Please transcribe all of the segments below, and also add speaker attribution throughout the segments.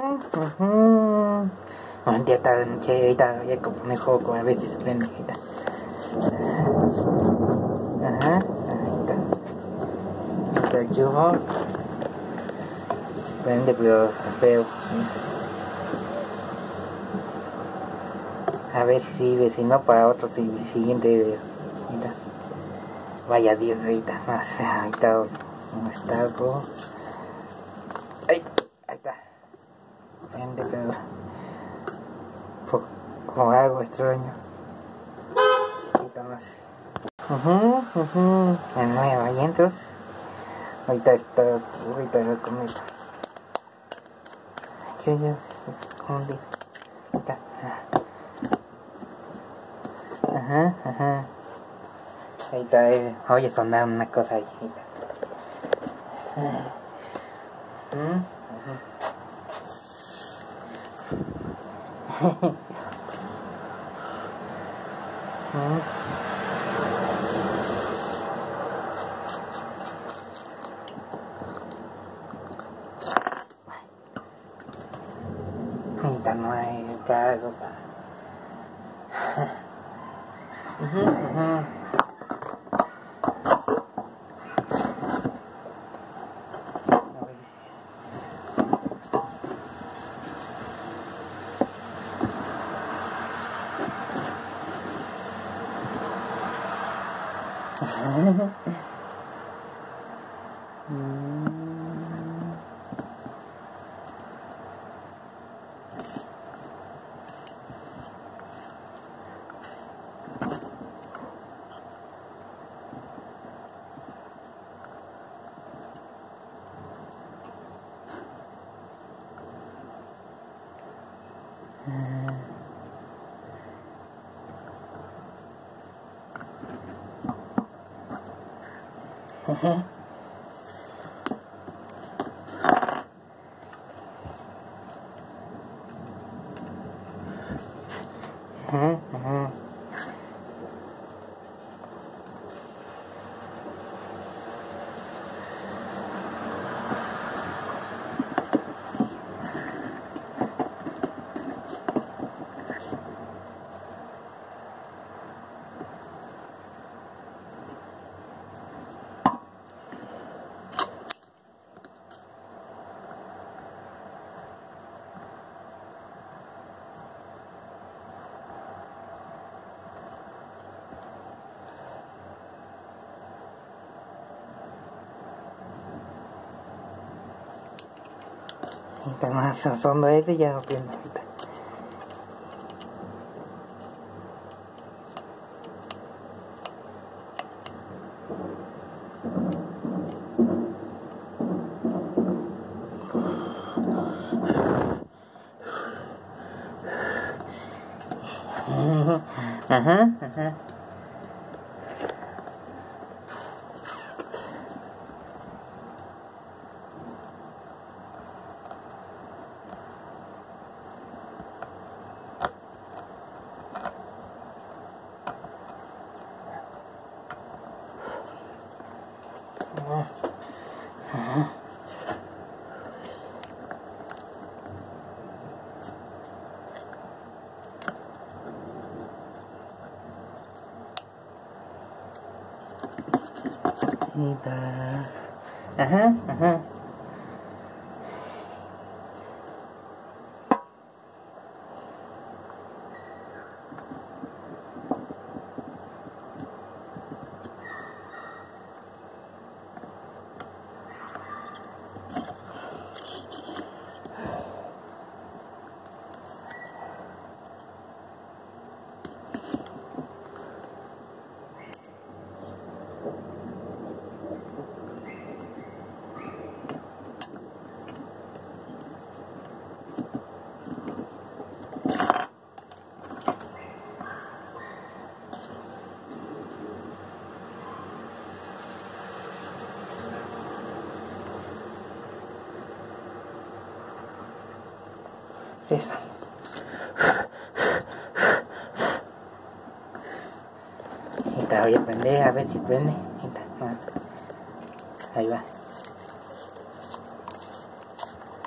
Speaker 1: Ajá. Ahorita está che, ahorita voy a poner foco a ver si se prende. Ahorita. Ajá. Ahí está yo. Prende pero feo. A ver si sirve, si no para otro si- siguiente video. Vaya 10 ahorita. No sé, ahí está. ¿Cómo está, bro? Ahí, ahí está. Prende pero po- como algo extraño. Ahorita. Ujú, ujú. La nueva, y entonces. Ahorita está, ahorita comer. ¿Qué yo? Ahorita. Ajá, ajá. Está, eh. oye sonar una cosa ahí. está. Ujú. Ujú. Ahorita no hay cargo para. Ujú, ujú. A う ん Ajá, ajá. Y está más al fondo ese ya no prende ahorita. Ajá, ajá. Y está. Ajá, ajá. Eso. Y voy a prender, a ver si prende. Ah. Ahí va.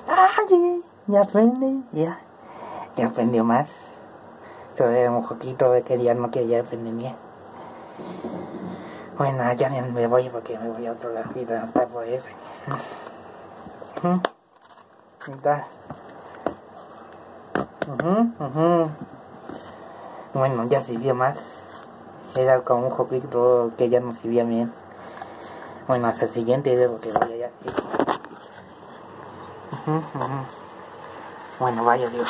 Speaker 1: ¡Ay! ya aprende, ya, ya aprendió más. Todavía un poquito de que ya no quería aprender bien. Bueno, ya me voy porque me voy a otro lado y está por eso. Está. Bueno, ya sirvió más. Era como un poquito que ya no sirvía bien. Bueno, hasta el siguiente video porque voy allá. Bueno, vaya Dios.